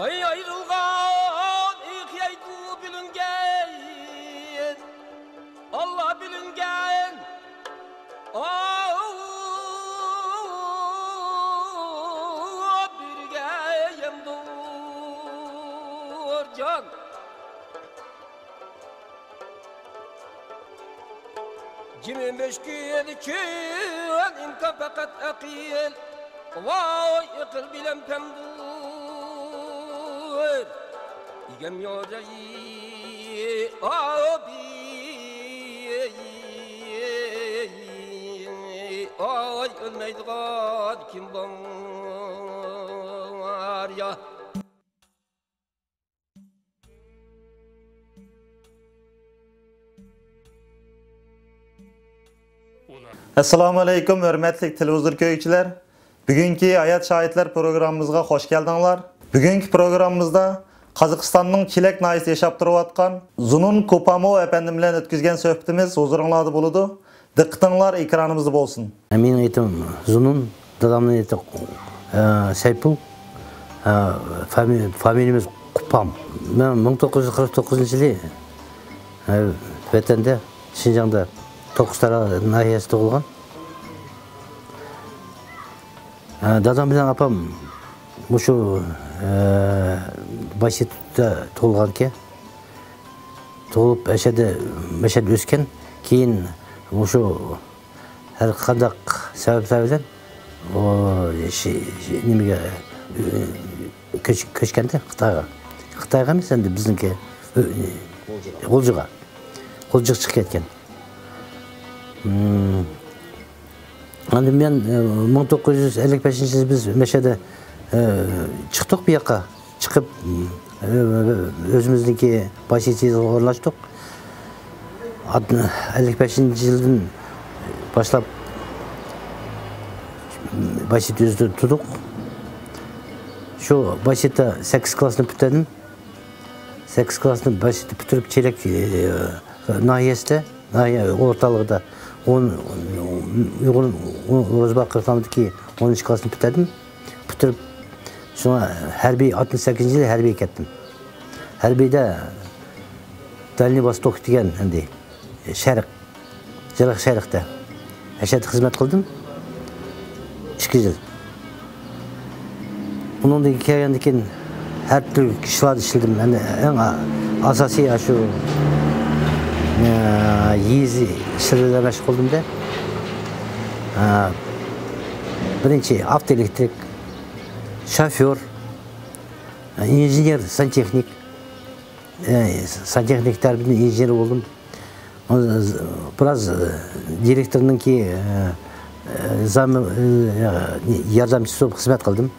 Ay ayrılgan ihyey ku bilingen. Allah bilingen. Ah birgeyem dur can. Kimi meşgul ki imkan fakat akil. Vay akıl bilen pendur. آور دیگه میاری آبی Ay ölmeydi gad kim var ya Assalamu alaykum hörmətli televizor köyçülər. Bugünkü Ayat Şahitlər proqramımıza xoş gəldinizlər. Bugungi programmamizda qozog'istonning chilak noyasida yashab turayotgan zunun kopamo efendim bilan o'tkazgan suhbatimiz huzuringlarda bo'ladi diqqatinglar ekranimizda bo'lsin Менің атым Зунун, дадамның ә, Сайпул, фами- фамилиямыз Құпам. Мен 1949 жылы вәтәнде Шинжаңда Тоқыстара нахиясы туылған. Дадам білен апам мұшу Басетта туылған ке. Туылып әшәді, әшәді өскен. Кейін мұшу әр қандақ сәбәптәрден немеге көш- көшкенде қытайға қытайға емес енді біздіңке олжыға олжық шығып кеткен енді мен мың тоғыз жүз елу бесінші біз мәшеде шықтық бұл жаққа шығып өзіміздіңке позицияға орналастық елу бесінші жылдың башлап басет өзді тұрдық şu басетті 8 классны бітірдім 8 классны басетті бітіріп челек нахиясында нахия орталығында он ұйғыр қырқамдыки 10 классны бітірдім соңа хәрби 68 жылы хәрби кеттім хәрбиде дальний восток деген андай шәрік жырақ шәріқте әшәді қызмет қылдым ішкі жыл Onun da kelgенден her türlü işlerde işledim. Yani en asası ya şu yizi işlerle meşgul oldum da. Birinci автоэлектрик, şoför, injener, santexnik. Santexnikler bir injener oldum. Biraz direktörünün ki zam yardımcısı болып қызмет қылдым.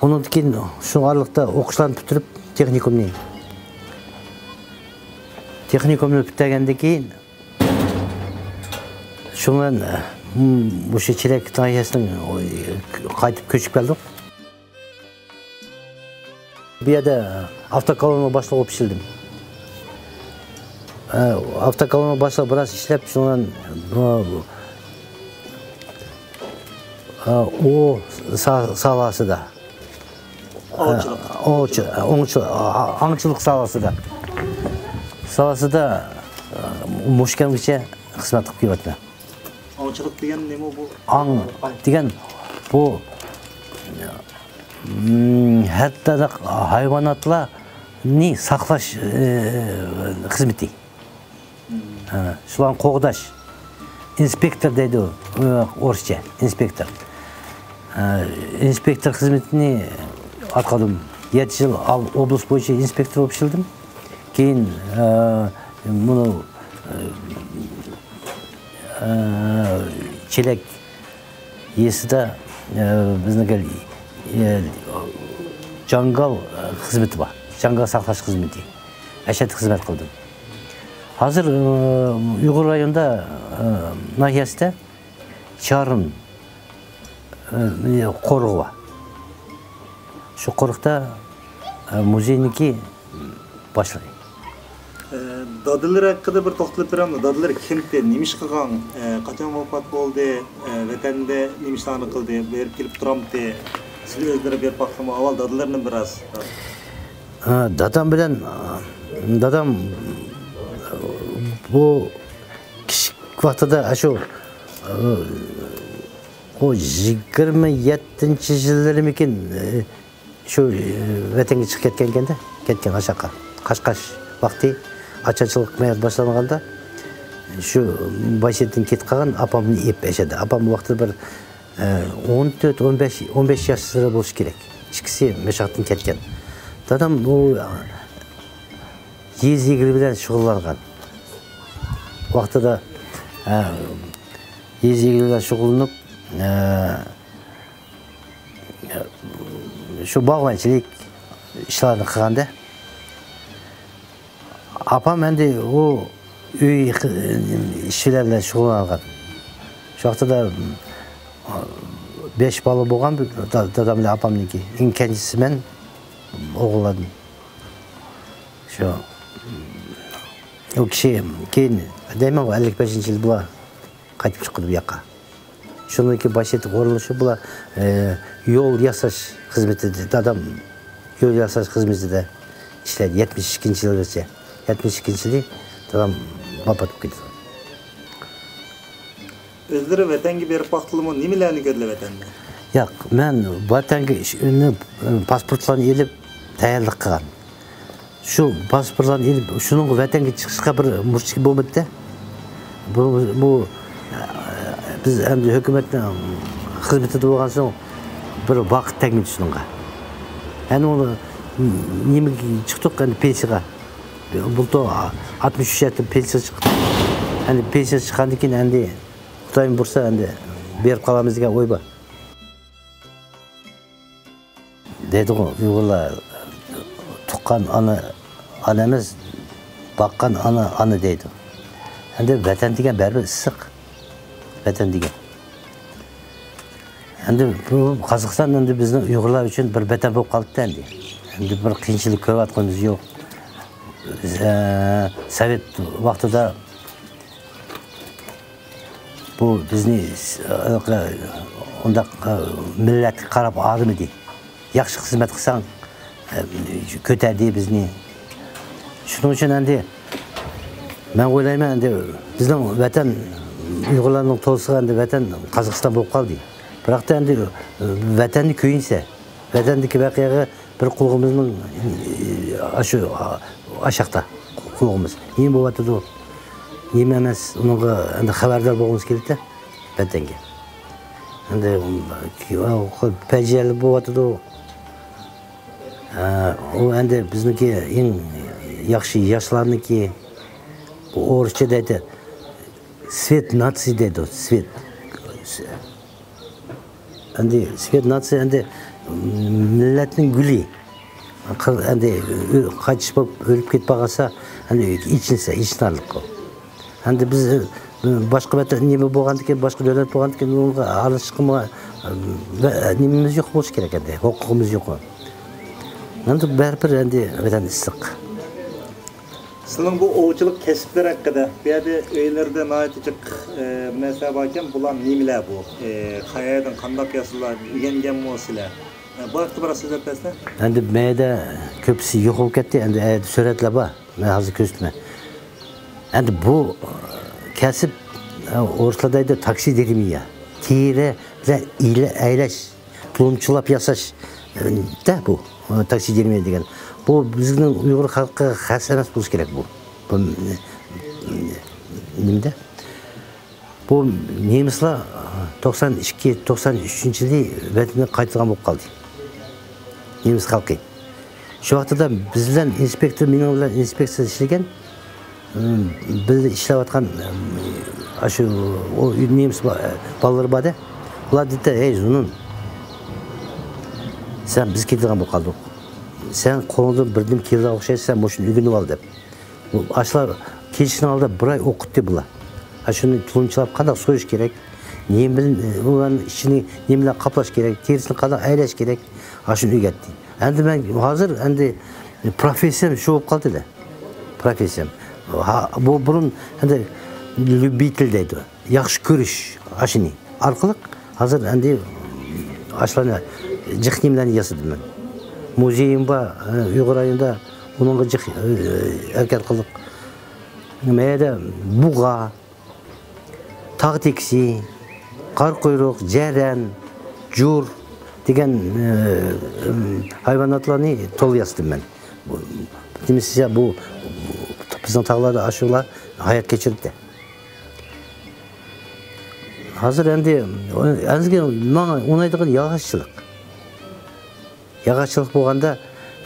Онан кейін şu аралықта оқушыларды бітіріп техникумны бітіргеннен кейін шоңан осы чирек нахиясының қайтып көшіп келдік бұл жерде автоколонна басшылығы болып ішілдім автоколонна басшылығы біраз ішлеп соңынан о саласы да аңшылық саласы да саласы да мушкенше аңшылық деген неме бұл аң деген бұл хәтта хайванатларны сақлаш қызметі шуларын қоғдаш инспектор дейді орысша инспектор инспектор қызметіне атқардым жеті жыл облыс бойынша инспектор болып ішілдім кейін мұны челек есіда біздің жаңғал қызметі бар жаңғал сақташ қызметі әшәт қызмет қылдым қазір ұйғыр районында нахиясында чарын қорығы бар şu қорықта музейники башлай дадылар хақында бір тоқталып беремін дадылар қылған қачан вафат болды ватанда неміш аны қылды беріп келіп тұрамды Siz özleri bir baktım aval dadılarının biraz. Ha, dadam bilen dadam bu kichik vaqtida shu o yigirma yettinchi yillarimikin shu vatanga chiqib ketgan ekanda ketgan ashaqqa qashqash vaqti. ocharchilik mayat boshlanganda shu bashetdan ketib qolgan opamni ep yashadi opam bu vaqtda bir o'n to'rt o'n besh o'n besh yoshlar bo'lishi kerak ikkisi mashaqdan ketgan dadam u yez egri bilan shug'ullangan vaqtida yez egri bilan shug'ullanib shu bog'bonchilik ishlarni qilganda opam endi u uy ishlar bilan shug'ullangan shu vaqtida besh bola bo'lgan dadam bilan opamniki eng kenjisi men o'g'illadim shu u kishi keyin deyman ғой ellik beshinchi yil bular qaytib chiqdi bu yoqqa shundan keyin bosh etib o'rilishi bular yo'l yasash xizmatida dadam yo'l yasash xizmatida ishlaydi yetmish ikkinchi ikkinchi yili dadam vafot bo'lib ketdi Özleri vatanga berib baktılımı nimelerni görüle vatanda? yo'q man vatanga pasportlarni ilib tayyorlik qilgan shu pasportlarni ilib shuning vatanga chiqishga bir murchik bo'lmadida bu bu biz endi hukumatni xizmatida bo'lgan so'ng bir vaqt tegmadi shunga endi uni nimaga chiqdik endi pensiyaga bulto oltmish uch yoshda pensiya chiqdi endi pensiya chiqqandan keyin endi xudoyim bursa endi berib qolamiz degan o'y bor deydi ғой uyg'urlar tuqqan ana ana emas boqqan ana ana deydi endi vatan degan baribir issiq vatan degan endi bu qozog'iston endi bizni uyg'urlar uchun bir vatan bo'lib qolibdi endi endi bir qiyinchilik ko'rayotganimiz yo'q vaqtida bu bizni undaq millatga qarab odimi yaxshi xizmat qilsang ko'tardi bizni. Shuning uchun endi man o'ylayman endi bizning vatan uyg'urlarning to'lsig'i endi vatan qozog'iston bo'lib qoldi biroqda endi vatanni kuyinsa vatanniki voqeaga bir qulog'imizning shu ashaqda qulog'imiz nima bo'lyotidi nima emas unga endi xabardor bo'lg'imiz keladida vatanga endi pajali bo'lyotidi u endi bizniki eng yaxshi yoshlarniki o'rischa deydi svet natsiy deydi svet endi svet natsiy endi millatning guli endi qaytish bo'lib o'lib ketib endi ichinsa ichinarlik endi biz boshqa nima bo'lgandan keyin boshqa davlat bo'lgandan keyin unga aralashishga nimamiz yo'q bo'lishi kerak endi huquqimiz yo'q endi baribir endi vatan issiq Sizin bu ovçuluk kesipler hakkında bir yerde öylerde naitecek e, mesela bakken bulan nimeler bu? E, kayadan kandak yasılar, ügengen mi o silah? E, bu hakkında biraz söz etmezsen? endi mayda ko'pisi yo'q bo'lib ketdi endi ayerda suratlar bor man hozir ko'rsatman endi bu kasb o'rislarda aytadi taksidermiya teri bilan ila aylash plumchilab yasash da bu taksidermiya degan. Bu bizning uyg'ur xalqiga xas emas bo'lishi kerak bu. Bu nimada bu nemislar to'qson ikki to'qson uchinchi yili vatandan qaytgan bo'lib qoldi nemis xalqi shu vaqtida biz bilan inspektor mening bilan inspeksiya ishlagan birga ishlayotgan shu nemis bolalar borda ular deydi ey zunun sen biz ketadigan bo'lib qoldik sen qo'lingdan birdim keldi o'xshaysan sen shuni o'rganib ol deb ashlar kelishini oldida bir oy o'qitdi bular shuni tulunchilab qanday so'yish kerak nima bilan ularni ichini nima bilan qoplash kerak terisini qanday aylash kerak shuni o'rgatdi endi man hozir endi professiyam shu bo'lib qoldida professiyam bu burun endi любитель deydi yaxshi ko'rish ashuni orqali hozir endi ashlarni жихнимлерни жасадым мен музейім ба ұйғыр айында оныңға жих әрекет қылдық мәді буға тағы текси қар құйрық жәрән жур деген хайванатларны толы яздым мен немесе бұл біздің тағыларда ашулар хаят кешірді қазір енді әзірге маған ұнайдыған яғашшылық яғашшылық болғанда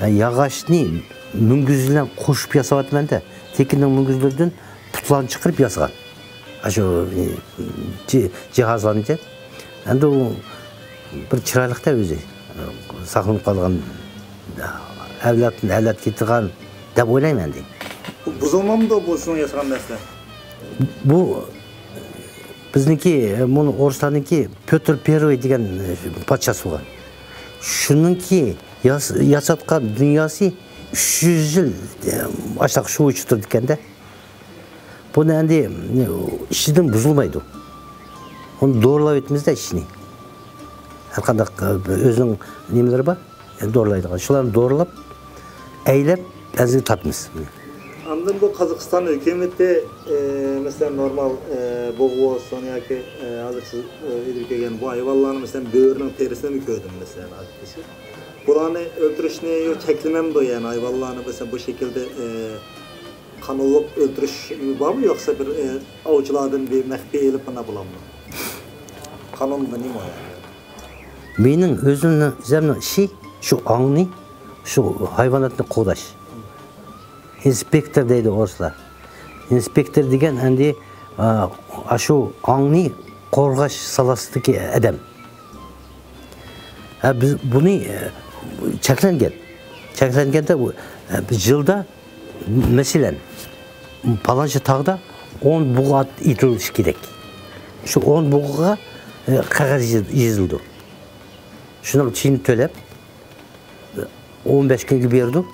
яғашны мүнгізілен қошып жасап жатырмын да текіннің мүнгізілерден пұтларын жасаған ашу жиһазларын ше енді ол бір чырайлық та өзі. Сақlanып қалған әулеттің әулет кетірған деп ойлаймын енді бұзылмамды бұл сіздің жасаған нәрсе. Бұл біздікі мұны орыстарныкі петр первый деген патшасы болған. Шуныңки жасатқан дүниясы үш жүз жыл аштақ шу тұрды екен да Bu nendi işidim buzulmaydı. Onu doğrulab etmizde işini. Her kandak e, özünün nimeleri var. Yani doğrulaydık. Şularını doğrulab, eylep, benzini tatmız. Andım bu Kazakistan hükümeti e, mesela normal e, boğu olsun ya ki e, hazır siz e, edilgegen bu ayvallarını mesela böğrünün terisine mi köydün mesela arkadaşı? Buranı öldürüşüne yok çekilmem de yani ayvallarını mesela bu şekilde e, kanılıp öldürüş var mı yoksa bir e, avcılardan bir mehbi elip bana bulan mı? Kanun da ne mi o yani? менің өзімнің зәмнің іші шу аңны шу хайванатны қолдаш инспектор дейді орыслар инспектор деген әнде ашу аңны қорғаш саласыдегі адам ә, біз бұны чәкленген чәкленгенде біз жылда мәселен паланшы тағда он бұға итіліш керек. Шу он бұғыға қағаз езілді шуның чейін төлеп 15 күнге берді.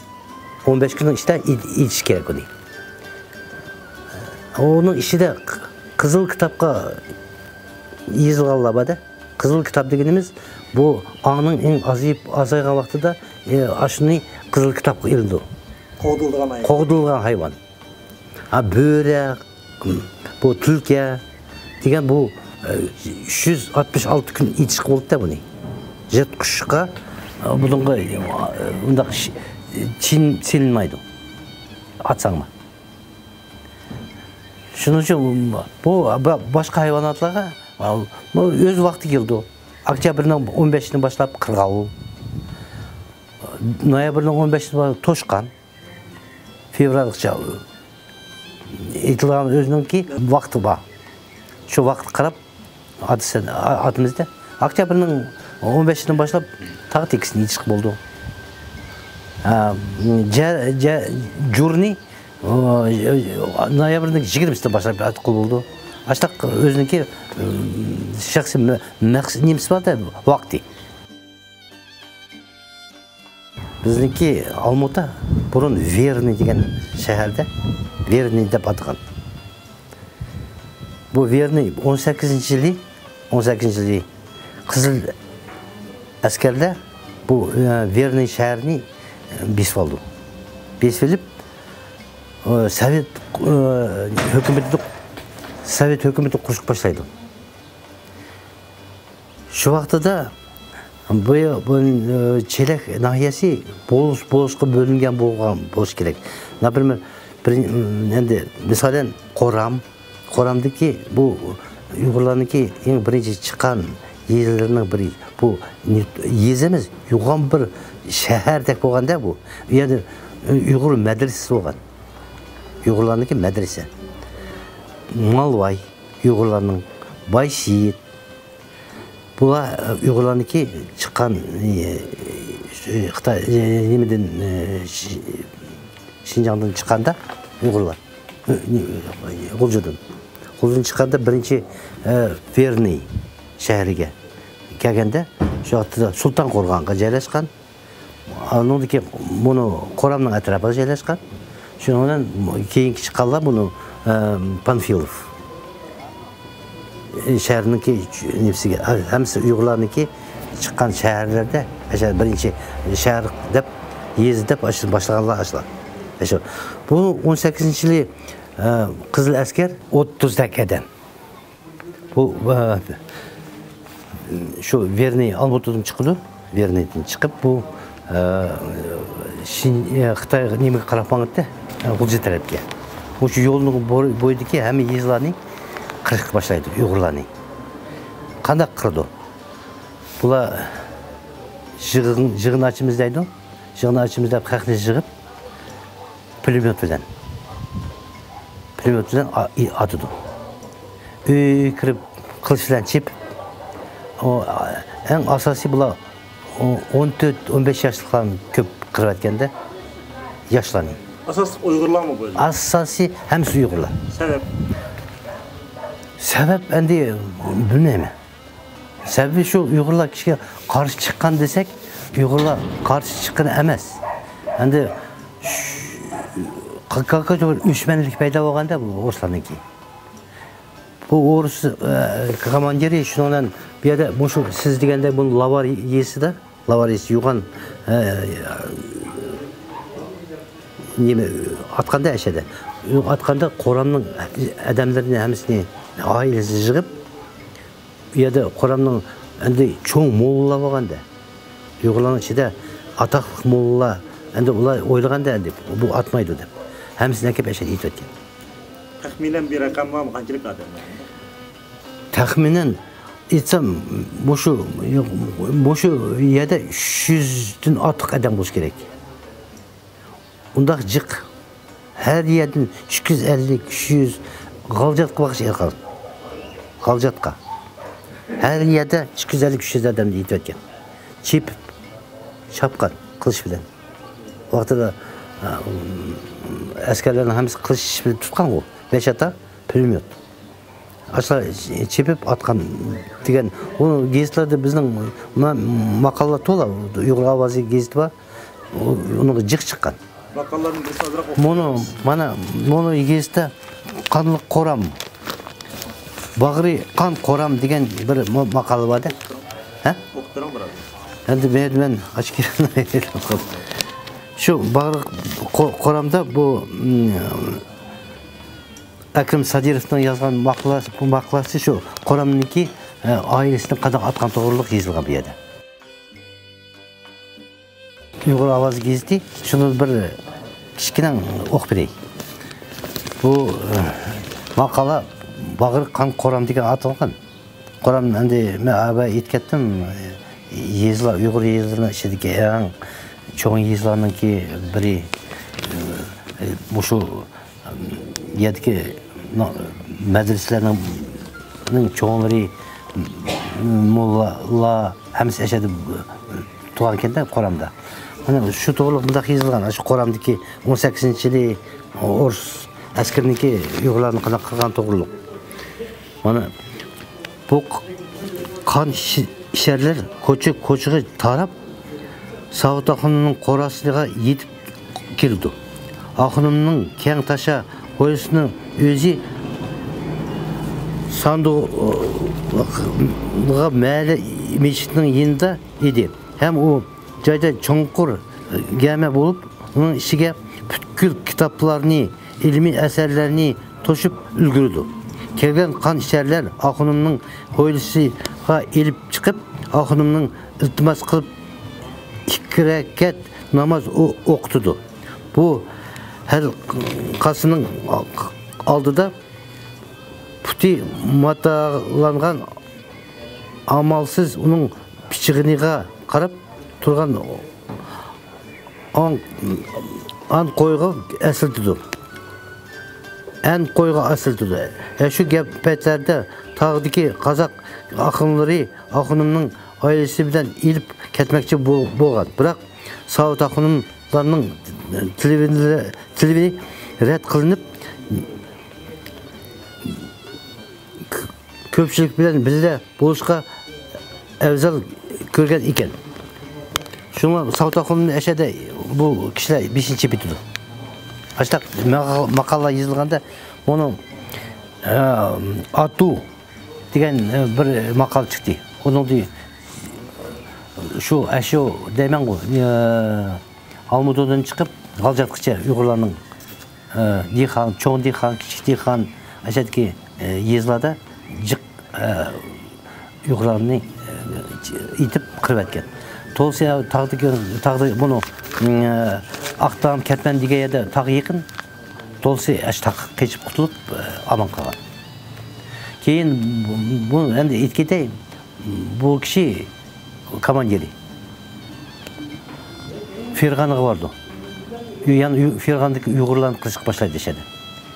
15 күннің ішінде итіш керек оны. Оның ішінде қызыл кітапқа езілған да? Қызыл кітап дегеніміз бұл аңның ең азайып азайған уақытыда ашыны қызыл кітапқа hayvan. қоғдылған хайван а бөрі бұл түлке деген бұл 366 күн итішік болды да бұны жыртқышқа бұдыңғы мұндақ сенілмайды атсаң ма шуның үшін бұл башқа хайванатларға өз уақыты келді октябрьдің 15-ні башлап қырғауыл ноябрьдің 15-ні тошқан февральгыча айтылған өзініңки уақыты бар şu уақыт қарап атымызда октябрьдің 15-ні башлап тағы текісін итішік болды журни ноябрьдің 20-сінде башлап атқыл болды аштақ өзінікі бар да біздікі алматы бұрын верный деген шәһәрде верный деп атаған. Бұл верный 18 жылы 18 жылы қызыл әскерлер бұл верный шәһәріне бесіп алды бесіп алып совет өкіметі совет өкіметі құршық башлайды. Шу уақытыда бұл челек нахиясы болыс болысқа бөлінген болған болуш керек. Например енді мисален қорам. Қорамдыки бұл ұйғырларныкі ең бірінші шыққан езілерінің бірі. Бұл ез емес ұйған бір шәһәр деп болғанда бұл. Енді ұйғыр мәдресесі болған. Ұйғырларныкі мәдресе. Малбай ұйғырларның байсейіт бұлар ұйғырларныкі шыққан қытай немеден шинжаңдан шыққанда ұйғырлар құлжыдан құлжыдан шыққанда бірінші верный шәһәрге келгенде жақта сұлтан қорғанға жайласқан анан кейін мұны қорамның атырабына жайласқан содан кейінгі шыққанlar бұны панфилов шәрінің непсіге әмсі ұйғырларныкі шыққан шәһәрлерде әше бірінші шәһәр деп езі деп ашы башлағанlar ашылады әше бұл 18 жылы ә, қызыл әскер 30 адам бұл ә, şu верный алматыдан шыққыды верныйден шығып бұл ә, шин ә, қытай немеге қарап маңыды ғұлжы тарапке қырық башлайды ұйғырланы қандай қырды бұла жығын жығын ачымыздайды жығын ачымызда қақны жығып пулемет білен пулемет білен атыды үй кіріп қылыш білен чеп ең асасы бұла 14-15 жашлықтан көп кіріп әткенде яшланы Asas Uygurlar mı böyle? әмсі ұйғырлар Şu Uyğurlar kişiyə qarşı çıxqan desək, Uyğurlar qarşı çıxqan emas. Əndi qaqqa bir üçmənlik payda olğanda bu Ruslanınki. Bu Orus komandiri şundan bir yerdə bu şu siz degəndə bunun lavar yesi də, lavar yesi yuğan неме атқанда әшеді атқанда қорамның адамдарына әмісіне айласы жығып ұяда қорамның әнде чоң молла болғанда ұйғырлардың ішінде атақлық молла әнде олар ойлағанда әнде бұл атмайды деп әмісін әкеп әшеді етіп өткен bir rakam var mı? Kaçlık adam? тахминен айтсам мұшы мұшы ұяда үш жүзден артық адам болушы керек Ondaq cıq hər yerdən 250, 300 qalcatqa baxış yer qaldı. Qalcatqa. Hər yerdə 250, 300 adam deyib ötken. Çip, şapqan, qılış bilen. Vaqtida əskerlərin hamısı qılış bilen tutqan o. Beş ata, pulemyot. Aşağı çepip atқан деген оны газетлерде біздің мақала тола ұйғыр авазы газеті бар оның жық шыққан мұны мана мұны қанлық қорам бағри қан қорам деген бір ма- мақалы бар да ә? biraz. енді мен мен ашкерен шу бағри қо- қорамда бұл м, әкім садировтың жазған мақаласы бұл мақаласы шу айлесінің қадақ атқан тоғырлық жазылған бұл жерде ұйғыр авазы кезінде шуны бір кішкене оқып берейік бұл мақала бағыр қан қорам деген аталған қорам енді мен абай еткеттім езла ұйғыр езларының ішіндегі ең чоң езларының ки бірі мұшу едікі мәдреселерінің чоңлары молла әміс әшеді туған екен да қорамда міне шу толық мындақ езілған шу қорамдікі 18 жылы орыс әскерінікі ұйғырлардың қана қылған тоғырлық мына бұл қан ішерлер көче көчеге тарап сауыт ақынының қорасыға етіп келді ақынымның кең таша қойысының өзі сандуға мәлі мешітінің енді еді һәм ол жайда чоңқұр гәме болып оның ішіге бүткіл кітапларны ilmi əsərlərini toşub ülgürdü. Işərlər axunumның hoylusuğa elib çıxıb, axunumның iltimas qılıb iki rəkat namaz o oxudu. Bu hər qasının aldıda puti matalanған амалсыз оның пичігініға қарап тұрған ан, ан қойға әсілдіді. Ән қойға әсілдіді. Әшу гәп пәтлерді тағдыки қазақ ақынлары ақынымның айлесі білән еліп кетмекші болған. Бірақ сауыт ақынымларының тілевіне рәт қылынып көпшілік білән бізде болышқа әвзал көрген екен. Шуңа сауыт ақынымның әшәді бұл кішілер бесінші бітуді. Мақала езілганда оның ату деген бір мақал шықты. Оның шу әшу деймен ғой алматыдан шығып алжатқыча ұйғырларның дихан чоң дихан кішік дихан әшетке езлада жық ұйғырларны итіп қырып әткен толсы тағды тағды бұны ақтан кәтмен деген еді тағы еқін. Толсы әш тақ қешіп құтылып аман қалған. Кейін бұл енді иткетей бұл кіші командирі. Ферғаныға барды. Яғни ферғандық ұйғырларын қыршық башлайды дешеді.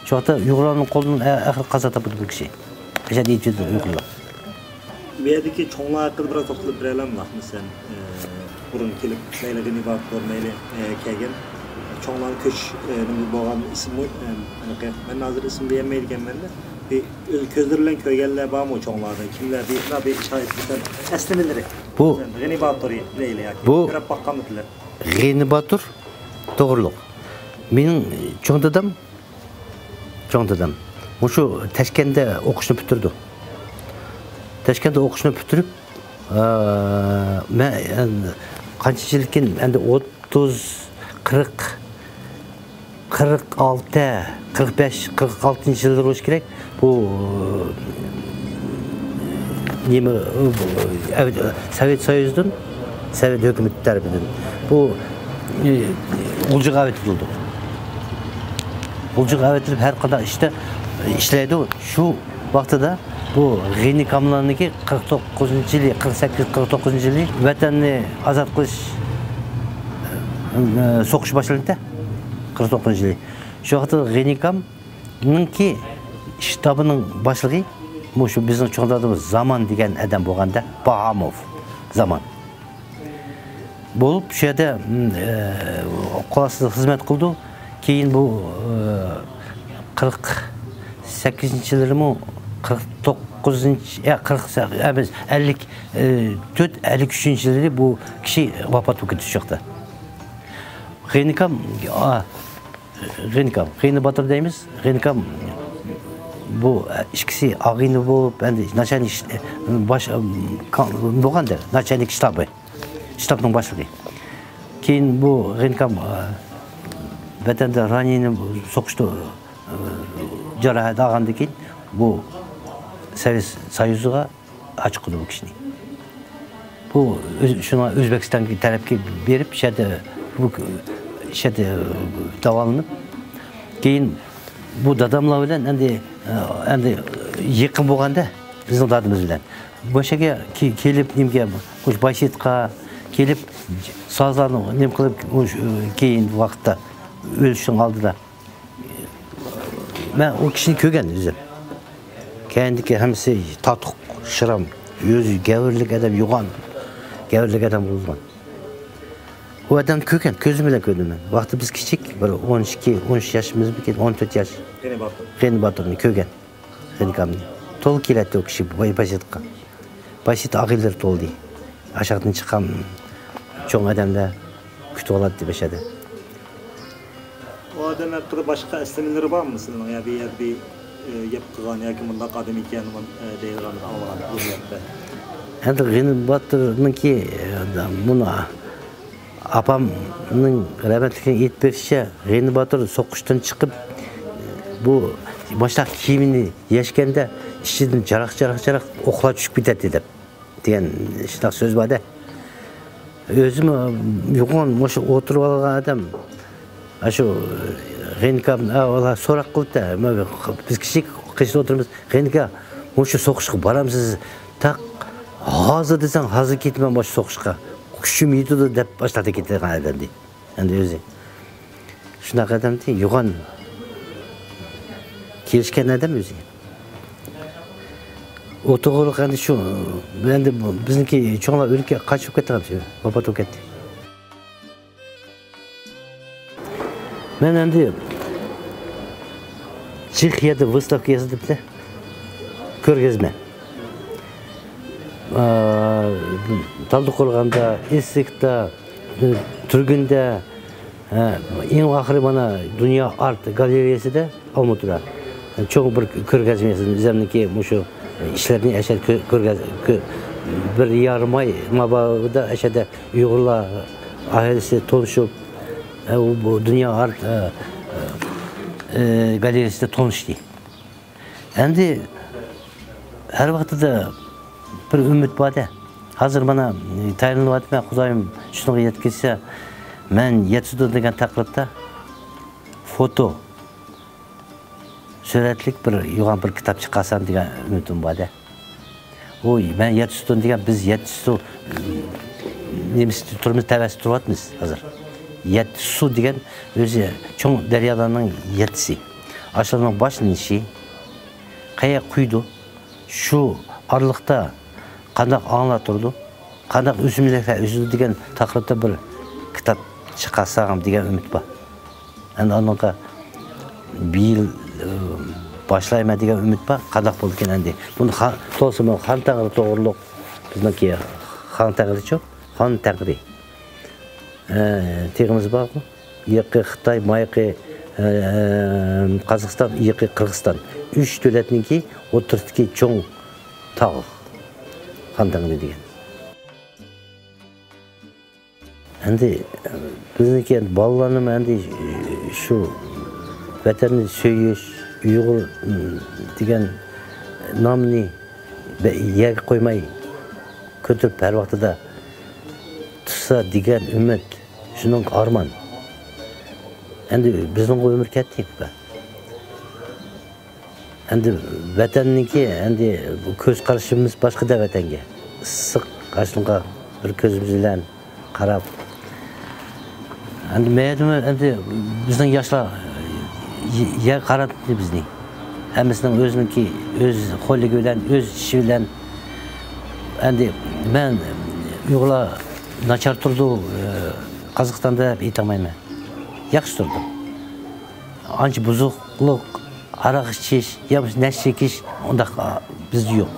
Şu уақытта ұйғырлардың ақыры қаза тапты бұл кіші. Әшәді итеді ұйғырлар. bu yerdeki çoğunluğa hakkında biraz okulda birelem var mesela e, burun kelip meyle gini var meyle e, kegen çoğunluğun köş e, boğan isim bu e, hani ben nazır isim diyemeydiken ben de e, közdürülen köygeller var mı çoğunlardan? Kimler bir ne bir şahitlikler? Eslimeleri. Bu Gani Batur ile yani. Bu Görüp bakkan dediler. Gani Batur doğruluk. Benim çoğun dedem. Bu şu Teşken'de okuşunu bitirdi. Ташкентте окушуну бүтүрүп мен канча жыл экен энди отуз кырк кырк алты кырк беш кырк алтынчы жылдар болуш керек. Бул неме совет союздун совет өкмөтү тарапынан әветилди улжуга әветилип ар кандай иште иштейди шу убактыда бул гейни камланики кырк тогузунчу жылы кырк сегиз кырк тогузунчу жылы ватанны азат кылыш согуш башталды да кырк тогузунчу жылы ошол убакта гейникамныңки штабынын башлыгы ушу биздин чоңдардыбыз заман деген адам болгон да баамов заман болып ошол жерде коласыз кызмет кылды. Кийин бул кырк сегизинчи жылымы кырк тогузунчу кырк эмес элlik төрт элlik үчүнчү жылы бул киши вапат ошол жакта гейникам гейникам гейни батыр деймиз гейникам бул ичкиси агыйны болуп энди начальник баш болгон да начальник штабы штабтың башлығы кейін бұл ғинкам ватанда раненый соғышты жарақат алғандан кейін бұл совет союзға ашық қылды бұл кішіні бұл шуна өзбекстанға тарапқа беріп шәді шәді давалынып кейін бұл дадамла білән әнде әнде екін болғанда біздің дадымыз білән бұл жерге келіп немге байсетқа келіп сазларын нем қылып кейін уақытта өлішін алдыда. Мен ол кішіні көрген өзім. Кәдімгі әмсе татық шырам өзі гәуірлік адам юған гәуірлік адам болған ол адамды көрген көзіммен көрдім мен уақытта біз кішік бір он үшке он үш жасымыз ба екен он төрт жас ғени батырны көрген ғеникамны толы келеді ол кіші байсетқа байсет ағилер толы дейді ашақтан шыққан чоң адамда күтіп алады деп айтады O adam hakkında başka esnemeleri var mı senin? Ya bir yer bir kadın iken bunun e, değil kanır alған yerlerde. енді ғини батырныкі мұны апамның рахметлікке етпекші ғини батыр соққыштан шығып бұл башта киімini ешкенде ішінен жарақ жарақ жарақ оқыла түсіп кетеді деп деген шынақ сөз бар да өзім юған осы отырып алған адам ашу ғинкам сұрақ қылды да біз кішік қисып отырмыз ғинка осы соғысқа барамсыз так азыр десең азыр кетімен башы соғысқа күшім етуді деп баштады кеткен адам дейді енді өзі шұнақ адам дейді юған келіскен адам өзі отығырлық енді шу енді біздіңки чоңлар өлке қашып кетті вапат болып кетті мен енді чехияда выставка жасадым да көргезме талдықорғанда эссекта түргінде ең ақыры мана дүния арт галереясыда алматыда чоң бір көргәзмесі өзімнің мұшы ішлеріне әшер bir yarım ay mabağında әшәді ұйғырлар ailesi tanışıp e, o bu dünya art e, e, galerisinde tanıştı. Endi her vakti de bir ümit var da. Hazır bana tayinli var ben Kudayım şunu yetkisi ben yetsudu degan taqribda foto suratlik bir yo'g'on bir kitob chiqarsam degan umidim borda oy man yetti sutun degan biz yetti su nemis turimiz tavasida turyapmiz hozir yetti su degan o'zi cho'ng daryolarning yettisi ashularning boshlanishi qayerga quydi shu oraliqda qandaq onglar turdi qandaq o'simliklar o'sdi degan taqribda bir kitob chiqarsam degan umid bor endi anaqa bir yil boshlayman degan umid bor qandaq bo'ldi ekan endi buni to'lsimi xon tag'ri to'g'riliq bizniki xon tag'richu xon tag'ri tegimiz borku yiqi xitoy mayqi qozog'iston yiqi qirg'iziston uch davlatniki o'rtasidagi cho'ng tog' xon tag'ri degan endi bizniki endi bolalarni endi shu vatanni suyish uyg'ur degan nomni yerga шының арман енді біздің өмір кәттек пе енді вәтәннікі енді көзқарасымыз басқа да вәтәнге ысық қашынға бір көзімізбен қарап енді мәдімі енді біздің яшлар я қарады біздің әмісінің өзінікі өз қолығы білән өз іші білән енді мен ұйғыла начар тұрды bilan endi man uyg'urlar nachar turdi qozog'istonda deb aytolmayman yaxshi turdi ancha buzuqliq aroq ichish yo nash chekish undaq bizda yo'q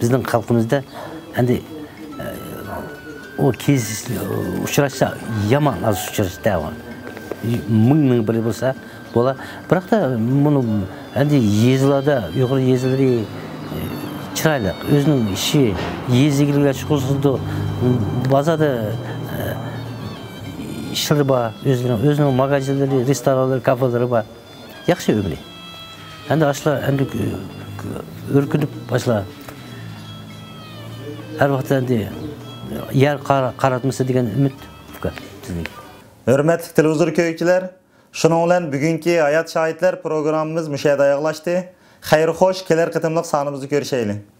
bizning xalqimizda endi o kez uchrashsa yomon oz uchrashda ming ming biri bo'lsa bo'la. Biroq da buni endi yezilarda uyg'ur ishlari bor o'zining o'zining magazinlari restoranlari kafelari bor yaxshi umri endi ashlar endi o'rkinib boshlar har vaqt endi yer qaratmasa degan umid hurmatli televizor ko'ruvchilar shuning bilan bugungi hayot shohidlar programmamiz musha yerda oyoqlashdi xayr xo'sh kelar qitimliq sonimizni ko'rishaylik